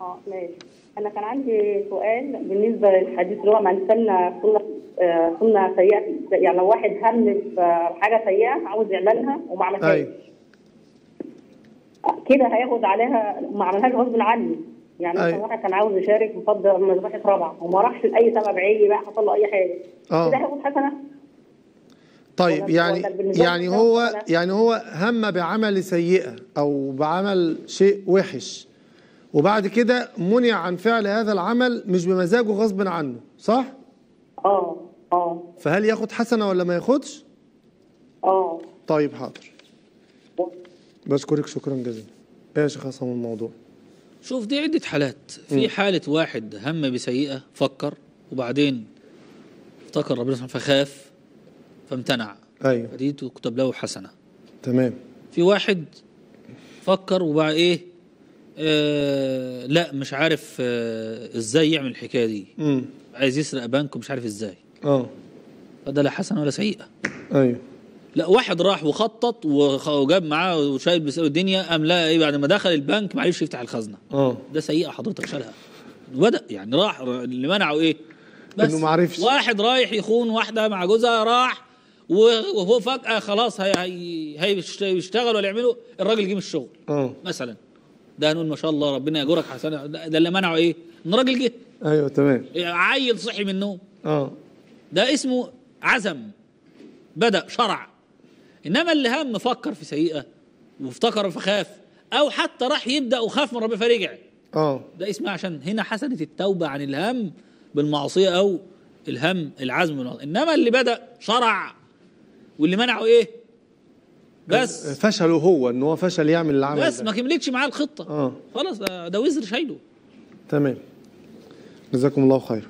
آه ماشي. أنا كان عندي سؤال بالنسبة للحديث اللي هو من سن سنه آه، سنه سيئة يعني لو واحد هم في حاجة سيئة عاوز يعملها وما عملهاش. أيوه. كده هياخد عليها ما عملهاش غصب عني. يعني مثلا أيوة. واحد كان عاوز يشارك مصدر مذبحة رابعة وما راحش لأي سبب عيني بقى حصل له أي حاجة. آه. كده هياخد حسنة؟ طيب يعني يعني هو يعني هو هم بعمل سيئة أو بعمل شيء وحش وبعد كده منع عن فعل هذا العمل مش بمزاجه غصب عنه صح؟ آه آه. فهل ياخد حسنة ولا ما ياخدش؟ آه. طيب حاضر. بشكرك شكرا جزيلا. إيه يا شيخ عصام الموضوع. شوف دي عدة حالات. في حالة واحد هم بسيئة فكر وبعدين افتكر ربنا سبحانه فخاف فامتنع. أيوه. فدي تكتب له حسنة. تمام. في واحد فكر وبقى إيه؟ آه لا مش عارف آه إزاي يعمل الحكاية دي. امم عايز يسرق بنك ومش عارف إزاي. آه. فده لا حسنة ولا سيئة. أيوه. لا واحد راح وخطط وخ- وجاب معاه وشايل بيسأله الدنيا قام لا إيه بعد ما دخل البنك ما عرفش يفتح الخزنة. آه. ده سيئة حضرتك شالها. بدأ يعني راح اللي منعه إيه؟ إنه ما عرفش. واحد رايح يخون واحدة مع جوزها راح وهو فجأة خلاص هي هي هيشت- هيشتغل ولا يعملوا الراجل جه من الشغل. آه. مثلا. ده هنقول ما شاء الله ربنا يجرك حسنة ده اللي منعه إيه؟ إن الراجل جه. أيوه تمام. عيل صحي من النوم آه. ده اسمه عزم. بدأ شرع. إنما اللي هم فكر في سيئة وافتكر فخاف أو حتى راح يبدأ وخاف من ربنا فرجع. آه. ده اسمها عشان هنا حسنة التوبة عن الهم بالمعصية أو الهم العزم إنما اللي بدأ شرع واللي منعه إيه؟ بس فشله هو إن هو فشل يعمل العمل بس ده. ما كملتش معاه الخطة. آه. خلاص ده وزر شايله. تمام. جزاكم الله خير.